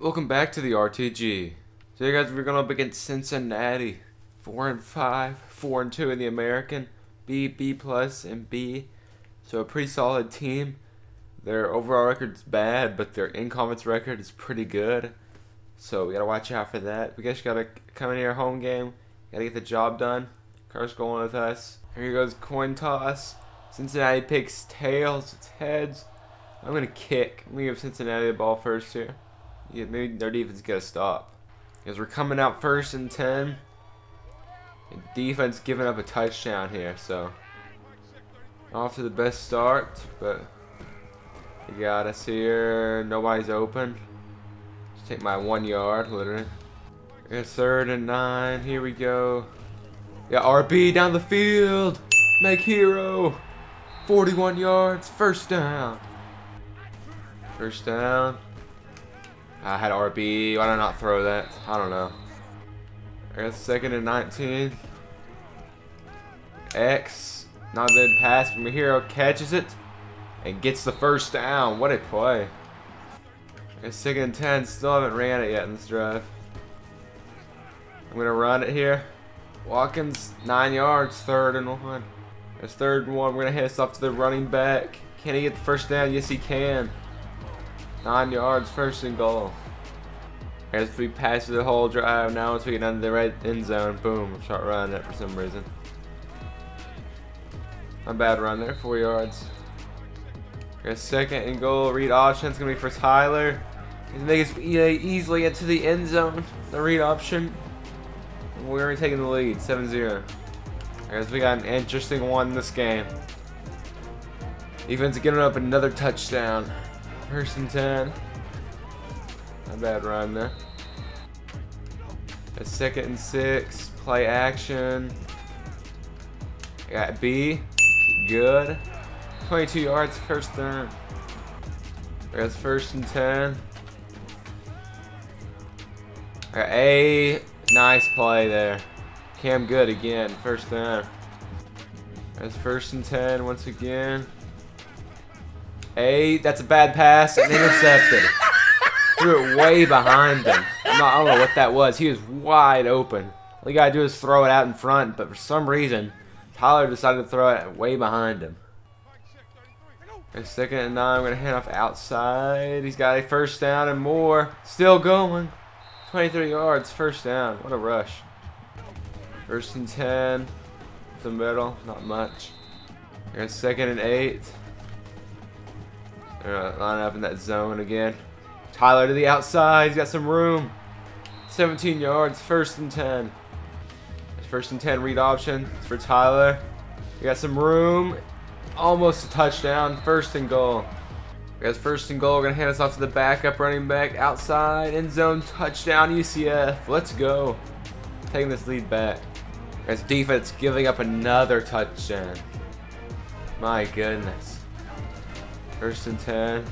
Welcome back to the RTG. Today, guys, we're going up against Cincinnati. 4 and 5, 4 and 2 in the American, B, B plus, and B. So a pretty solid team. Their overall record's bad, but their in-conference record is pretty good. So we gotta watch out for that. We guys gotta come in here home game. Gotta get the job done. Car's going with us. Here goes coin toss. Cincinnati picks tails. It's heads. I'm gonna kick. I'm gonna give Cincinnati the ball first here. Yeah, maybe their defense to stop. Because we're coming out first and 10. And defense giving up a touchdown here, so. Off to the best start, but. You got us here. Nobody's open. Just take my one yard, literally. It's third and nine. Here we go. Yeah, RB down the field. Make hero. 41 yards. First down. First down. I had RB. Why did I not throw that? I don't know. I second and 19. X. Not a good pass from hero. Catches it. And gets the first down. What a play. I second and 10. Still haven't ran it yet in this drive. I'm going to run it here. Watkins, 9 yards. Third and 1. It's third and 1. We're going to hit this off to the running back. Can he get the first down? Yes, he can. Nine yards, first and goal. As we pass the whole drive, now once we get under the red end zone, boom, start running it for some reason. A bad run there, four yards. Got second and goal, read option, it's gonna be for Tyler. He's make us easily into the end zone, the read option. We're already taking the lead, 7-0. I guess we got an interesting one in this game. Defense getting up another touchdown. First and 10. Not bad run there. A second and six. Play action. Got B. Good. 22 yards, first down. That's first and 10. Got A. Nice play there. Cam good again. First down. That's first and 10 once again. A, that's a bad pass and intercepted. Threw it way behind him. I don't know what that was. He was wide open. All you gotta do is throw it out in front, but for some reason, Tyler decided to throw it way behind him. A second and nine, I'm gonna hand off outside. He's got a first down and more. Still going. 23 yards, first down. What a rush. First and 10. The middle, not much. Got second and eight. They're line up in that zone again. Tyler to the outside. He's got some room. 17 yards. First and 10. First and 10 read option. For Tyler. We got some room. Almost a touchdown. First and goal. We got first and goal. We're going to hand us off to the backup running back. Outside. End zone. Touchdown UCF. Let's go. Taking this lead back. As defense giving up another touchdown. My goodness. First and 10.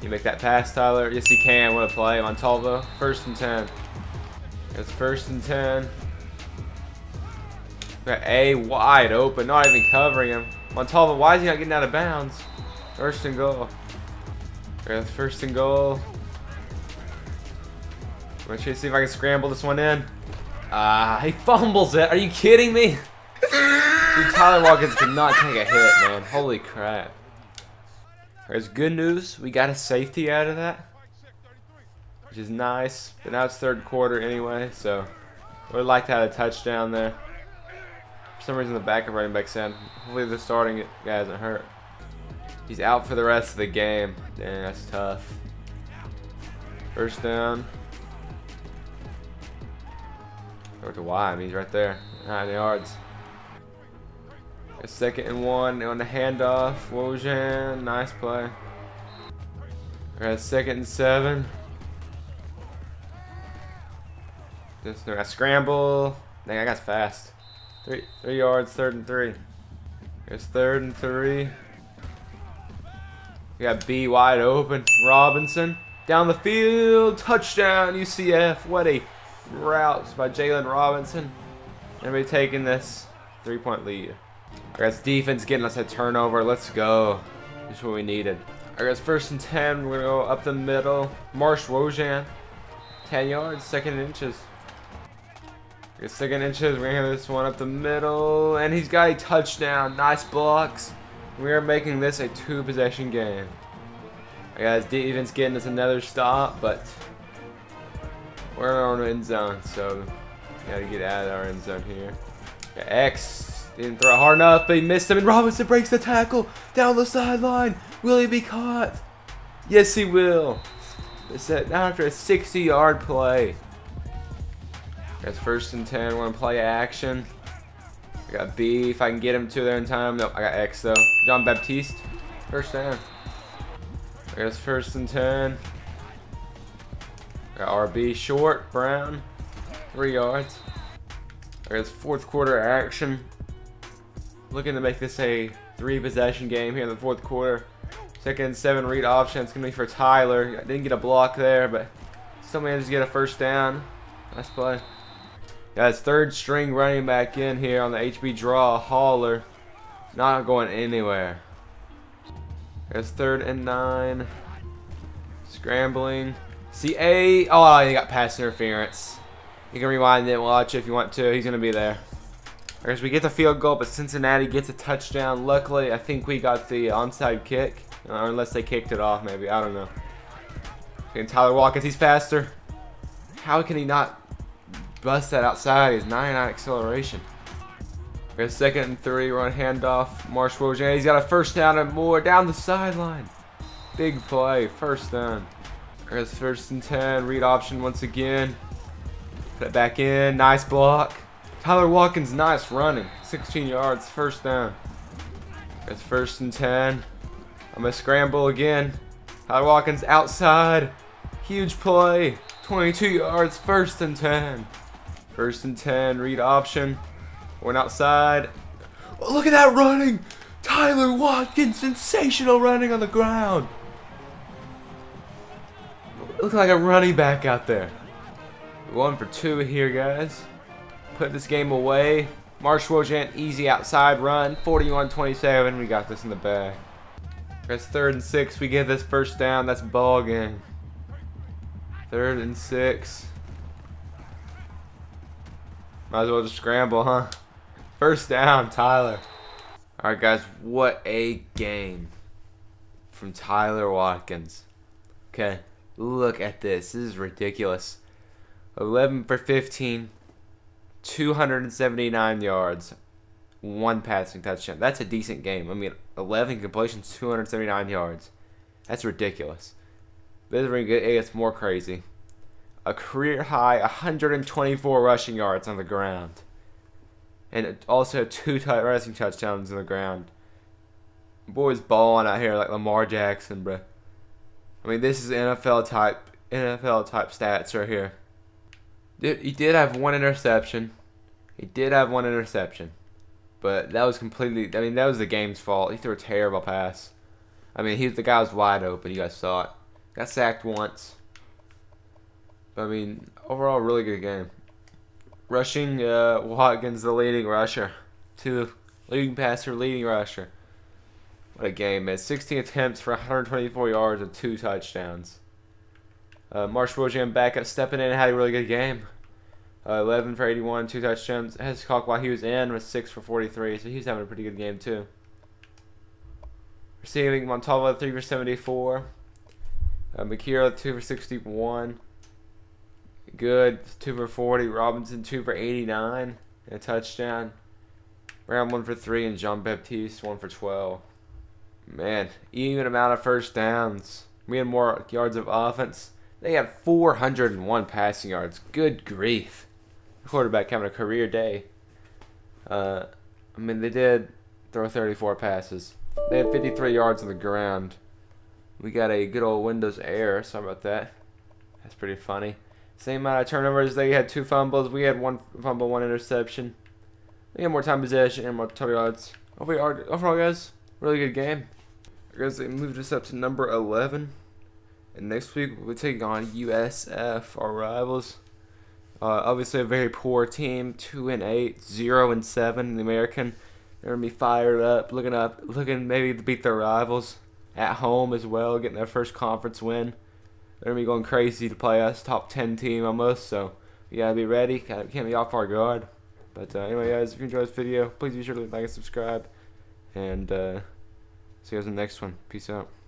You make that pass, Tyler? Yes, he can. What a play. Montalvo. First and 10. It's first and 10. Got A wide open. Not even covering him. Montalvo, why is he not getting out of bounds? First and goal. First and goal. I'm going to see if I can scramble this one in. Ah, uh, he fumbles it. Are you kidding me? Dude, Tyler Watkins cannot take a hit, man. Holy crap. There's good news. We got a safety out of that. Which is nice. But now it's third quarter anyway, so would like to have a touchdown there. For some reason the backup running back said, hopefully the starting guy isn't hurt. He's out for the rest of the game. Dang, that's tough. First down. Over to Y, I mean he's right there. Nine yards. A second and one on the handoff. Wojan, nice play. We got second and seven. Just a scramble. Dang, I got fast. Three, three yards, third and three. It's third and three. We got B wide open. Robinson down the field. Touchdown, UCF. What a route by Jalen Robinson. We taking this three point lead. That's defense getting us a turnover. Let's go. That's what we needed. I guess first and 10, we're going to go up the middle. Marsh Wojan, 10 yards, second inches. I guess second inches, we're going to this one up the middle. And he's got a touchdown. Nice blocks. We are making this a two possession game. I guess defense getting us another stop, but we're on end zone, so gotta get out of our end zone here. X didn't throw hard enough, but he missed him, and Robinson breaks the tackle down the sideline. Will he be caught? Yes, he will. It's now after a 60-yard play. That's first and 10. We're gonna play action. I got B. If I can get him to there in time. Nope, I got X though. John Baptiste. First down. I guess first and 10. I Got RB short, Brown. Three yards. I guess fourth quarter action. Looking to make this a three possession game here in the fourth quarter. Second seven read option. It's going to be for Tyler. Didn't get a block there, but still managed to get a first down. Nice play. Guys, third string running back in here on the HB draw. Hauler. Not going anywhere. It's third and nine. Scrambling. See A. Oh, he got pass interference. You can rewind and watch if you want to. He's going to be there. Guess we get the field goal, but Cincinnati gets a touchdown. Luckily, I think we got the onside kick. Or unless they kicked it off, maybe. I don't know. And Tyler Watkins, he's faster. How can he not bust that outside? He's 99 acceleration. We got second and three. We're on handoff. Marsh Wojan. He's got a first down and more down the sideline. Big play. First down. There's first and 10. Read option once again. Put it back in. Nice block. Tyler Watkins, nice running. 16 yards. First down. It's first and 10. I'm going to scramble again. Tyler Watkins outside. Huge play. 22 yards. First and 10. First and 10. Read option. Went outside. Oh, look at that running! Tyler Watkins, sensational running on the ground. Look like a running back out there. One for two here, guys. Put this game away. Marsh Wojan, easy outside run. 41-27. We got this in the bag. That's third and six. We get this first down. That's ball game. Third and six. Might as well just scramble, huh? First down, Tyler. Alright, guys, what a game from Tyler Watkins. Okay, look at this. This is ridiculous. 11 for 15, 279 yards, one passing touchdown. That's a decent game. I mean, 11 completions, 279 yards. That's ridiculous. This is ring it gets more crazy. A career high 124 rushing yards on the ground and also two rushing touchdowns on the ground. Boys balling out here like Lamar Jackson, bro. I mean, this is NFL type NFL type stats right here. He did have one interception. He did have one interception, but that was completely. I mean, that was the game's fault. He threw a terrible pass. I mean, he the guy was wide open. You guys saw it. Got sacked once. I mean, overall, really good game. Rushing, uh, Watkins, the leading rusher. Two leading passer, leading rusher. What a game, man. 16 attempts for 124 yards and two touchdowns. Uh, Marsh Wojan back up, stepping in, had a really good game. Uh, 11 for 81, two touchdowns. Hiscock, while he was in, was 6 for 43, so he's having a pretty good game, too. Receiving, Montalvo, 3 for 74. Uh, Makira, 2 for 61. Good. Two for 40. Robinson, two for 89. And a touchdown. Brown, one for three. And Jean Baptiste, one for 12. Man, even amount of first downs. We had more yards of offense. They had 401 passing yards. Good grief. Quarterback having a career day. Uh, I mean, they did throw 34 passes. They had 53 yards on the ground. We got a good old Windows error. Sorry about that. That's pretty funny. Same amount of turnovers. They had two fumbles. We had one fumble, one interception. We had more time possession and more total yards. Overall, guys, really good game. Guys, they moved us up to number 11. And next week, we'll taking on USF, our rivals. Uh, obviously, a very poor team. 2 and eight, zero and 7 in the American. They're to be fired up, looking up, looking maybe to beat their rivals. at home as well, getting their first conference win. They're gonna be going crazy to play us, top 10 team almost. So we gotta be ready. Can't be off our guard. But uh, anyway, guys, if you enjoyed this video, please be sure to like and subscribe. And uh, see you guys in the next one. Peace out.